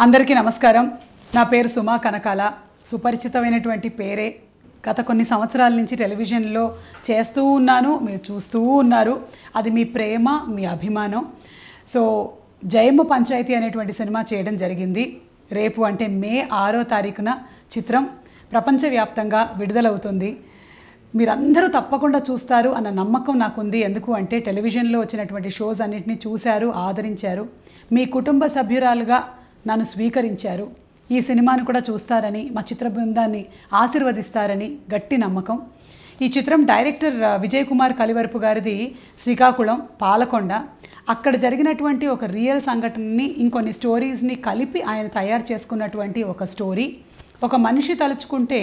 అందరికీ నమస్కారం. నా పేరు సుమా కనకాల. సుపరిచితమైనటువంటి పేరే. గత కొన్ని సంవత్సరాల నుంచి టెలివిజన్లో చేస్తూ ఉన్నాను మీరు చూస్తూ ఉన్నారు. అది మీ ప్రేమ మీ అభిమానం. సో జయమ్మ పంచాయతీ అనేటువంటి సినిమా చేయడం జరిగింది. రేపు అంటే మే ఆరో తారీఖున చిత్రం ప్రపంచవ్యాప్తంగా విడుదలవుతుంది. మీరందరూ తప్పకుండా చూస్తారు అన్న నమ్మకం నాకుంది. ఎందుకు అంటే టెలివిజన్లో వచ్చినటువంటి షోస్ అన్నింటినీ చూశారు ఆదరించారు. మీ కుటుంబ సభ్యురాలుగా నన్ను స్వీకరించారు. ఈ సినిమాను కూడా చూస్తారని మా చిత్ర బృందాన్ని ఆశీర్వదిస్తారని గట్టి నమ్మకం. ఈ చిత్రం డైరెక్టర్ విజయ్ కుమార్ కలివరపు గారిది శ్రీకాకుళం పాలకొండ. అక్కడ జరిగినటువంటి ఒక రియల్ సంఘటనని ఇంకొన్ని స్టోరీస్ని కలిపి ఆయన తయారు చేసుకున్నటువంటి ఒక స్టోరీ. ఒక మనిషి తలుచుకుంటే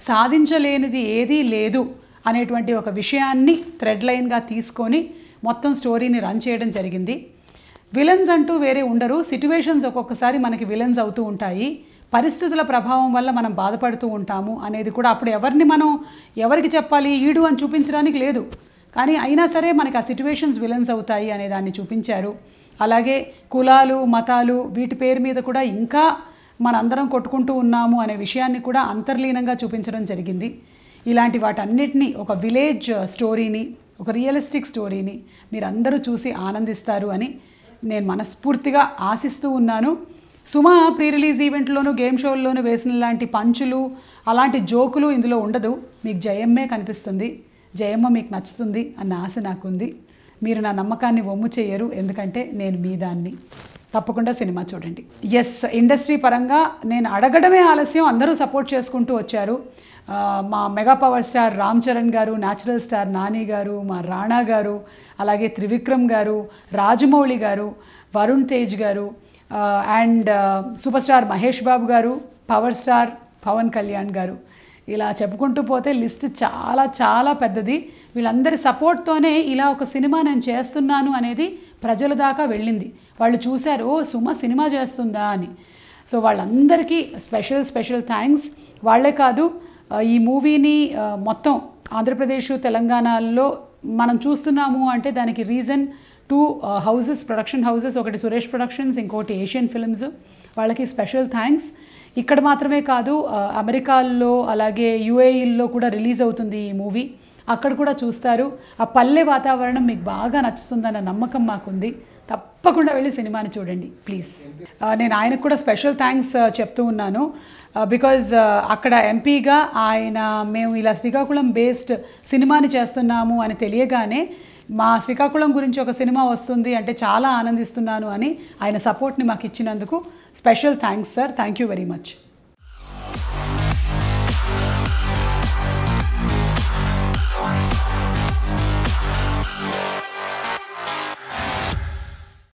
సాధించలేనిది ఏదీ లేదు అనేటువంటి ఒక విషయాన్ని థ్రెడ్ లైన్గా తీసుకొని మొత్తం స్టోరీని రన్ చేయడం జరిగింది. విలన్స్ అంటూ వేరే ఉండరు. సిట్యువేషన్స్ ఒక్కొక్కసారి మనకి విలన్స్ అవుతూ ఉంటాయి. పరిస్థితుల ప్రభావం వల్ల మనం బాధపడుతూ ఉంటాము అనేది కూడా అప్పుడు ఎవరిని మనం ఎవరికి చెప్పాలి? ఈడు అని చూపించడానికి లేదు. కానీ అయినా సరే మనకి ఆ సిట్యువేషన్స్ విలన్స్ అవుతాయి అనే దాన్ని చూపించారు. అలాగే కులాలు మతాలు వీటి పేరు మీద కూడా ఇంకా మనందరం కొట్టుకుంటూ ఉన్నాము అనే విషయాన్ని కూడా అంతర్లీనంగా చూపించడం జరిగింది. ఇలాంటి వాటన్నిటినీ ఒక విలేజ్ స్టోరీని ఒక రియలిస్టిక్ స్టోరీని మీరందరూ చూసి ఆనందిస్తారు అని నేను మనస్ఫూర్తిగా ఆశిస్తూ ఉన్నాను. సుమ ప్రీ రిలీజ్ ఈవెంట్లోనూ గేమ్ షోల్లోనూ వేసిన లాంటి పంచులు అలాంటి జోకులు ఇందులో ఉండదు. మీకు జయమ్మే కనిపిస్తుంది. జయమ్మ మీకు నచ్చుతుంది అన్న ఆశ నాకుంది. మీరు నా నమ్మకాన్ని వమ్ము చేయరు ఎందుకంటే నేను మీ దాన్ని. తప్పకుండా సినిమా చూడండి. ఎస్ ఇండస్ట్రీ పరంగా నేను అడగడమే ఆలస్యం అందరూ సపోర్ట్ చేసుకుంటూ వచ్చారు. మా mega power star Ram Charan గారు న్యాచురల్ స్టార్ నాని గారు మా రాణా గారు అలాగే త్రివిక్రమ్ గారు రాజమౌళి గారు వరుణ్ తేజ్ గారు and super star Mahesh Babu గారు పవర్ స్టార్ పవన్ కళ్యాణ్ గారు. ఇలా చెప్పుకుంటూ పోతే లిస్ట్ చాలా చాలా పెద్దది. వీళ్ళందరి సపోర్ట్తోనే ఇలా ఒక సినిమా నేను చేస్తున్నాను అనేది ప్రజల దాకా వెళ్ళింది. వాళ్ళు చూశారు ఓ సుమ సినిమా చేస్తుందా? అని. సో వాళ్ళందరికీ స్పెషల్ స్పెషల్ థ్యాంక్స్. వాళ్ళే కాదు ఈ మూవీని మొత్తం ఆంధ్రప్రదేశ్ తెలంగాణలో మనం చూస్తున్నాము అంటే దానికి reason two houses production houses ఒకటి సురేష్ ప్రొడక్షన్స్ ఇంకోటి ఏషియన్ ఫిల్మ్స్. వాళ్ళకి స్పెషల్ థ్యాంక్స్. ఇక్కడ మాత్రమే కాదు అమెరికాల్లో అలాగే యుఏఈల్లో కూడా రిలీజ్ అవుతుంది ఈ మూవీ. అక్కడ కూడా చూస్తారు. ఆ పల్లె వాతావరణం మీకు బాగా నచ్చుతుందన్న నమ్మకం మాకుంది. తప్పకుండా వెళ్ళి సినిమాని చూడండి ప్లీజ్. నేను ఆయనకు కూడా స్పెషల్ థ్యాంక్స్ చెప్తూ ఉన్నాను. బికాజ్ అక్కడ ఎంపీగా ఆయన మేము ఇలా శ్రీకాకుళం బేస్డ్ సినిమాని చేస్తున్నాము అని తెలియగానే మా శ్రీకాకుళం గురించి ఒక సినిమా వస్తుంది అంటే చాలా ఆనందిస్తున్నాను అని ఆయన సపోర్ట్ని మాకు ఇచ్చినందుకు special thanks sir. Thank you very much